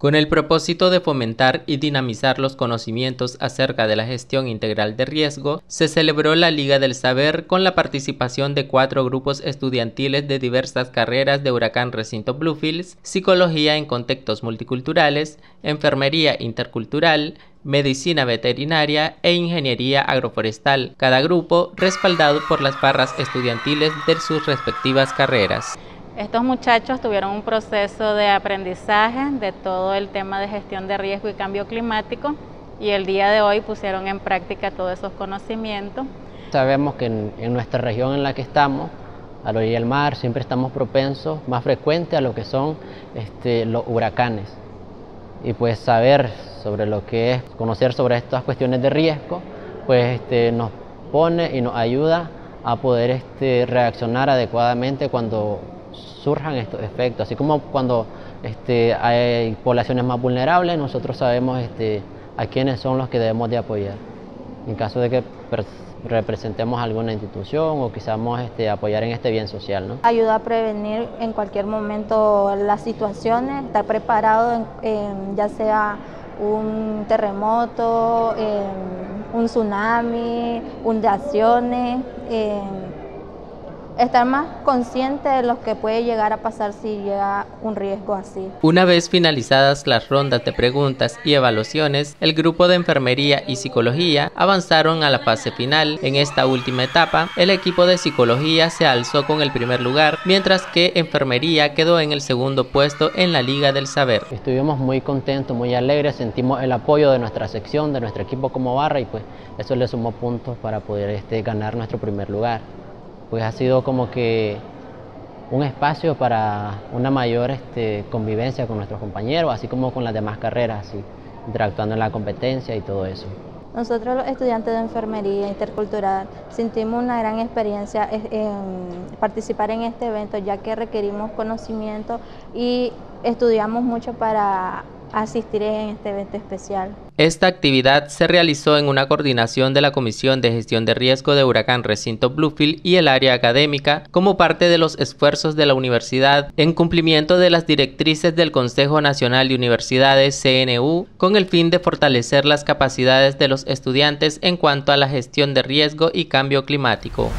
Con el propósito de fomentar y dinamizar los conocimientos acerca de la gestión integral de riesgo, se celebró la Liga del Saber con la participación de cuatro grupos estudiantiles de diversas carreras de Huracán Recinto Bluefields, Psicología en Contextos Multiculturales, Enfermería Intercultural, Medicina Veterinaria e Ingeniería Agroforestal, cada grupo respaldado por las barras estudiantiles de sus respectivas carreras. Estos muchachos tuvieron un proceso de aprendizaje de todo el tema de gestión de riesgo y cambio climático y el día de hoy pusieron en práctica todos esos conocimientos. Sabemos que en, nuestra región en la que estamos, a la orilla del mar, siempre estamos propensos, más frecuente a lo que son este, los huracanes. Y pues saber sobre lo que es, conocer sobre estas cuestiones de riesgo, pues este, nos pone y nos ayuda a poder este, reaccionar adecuadamente cuando surjan estos efectos. Así como cuando este, hay poblaciones más vulnerables, nosotros sabemos este, a quiénes son los que debemos de apoyar. En caso de que representemos alguna institución o quizás este, apoyar en este bien social. ¿no? Ayuda a prevenir en cualquier momento las situaciones, estar preparado ya sea un terremoto, un tsunami, inundaciones estar más consciente de lo que puede llegar a pasar si llega un riesgo así. Una vez finalizadas las rondas de preguntas y evaluaciones, el grupo de enfermería y psicología avanzaron a la fase final. En esta última etapa, el equipo de psicología se alzó con el primer lugar, mientras que enfermería quedó en el segundo puesto en la Liga del Saber. Estuvimos muy contentos, muy alegres, sentimos el apoyo de nuestra sección, de nuestro equipo como barra y pues eso le sumó puntos para poder este, ganar nuestro primer lugar pues ha sido como que un espacio para una mayor este, convivencia con nuestros compañeros, así como con las demás carreras, así, interactuando en la competencia y todo eso. Nosotros los estudiantes de enfermería intercultural sentimos una gran experiencia en participar en este evento ya que requerimos conocimiento y estudiamos mucho para asistir en este evento especial. Esta actividad se realizó en una coordinación de la Comisión de Gestión de Riesgo de Huracán Recinto Bluefield y el área académica como parte de los esfuerzos de la universidad en cumplimiento de las directrices del Consejo Nacional de Universidades CNU con el fin de fortalecer las capacidades de los estudiantes en cuanto a la gestión de riesgo y cambio climático.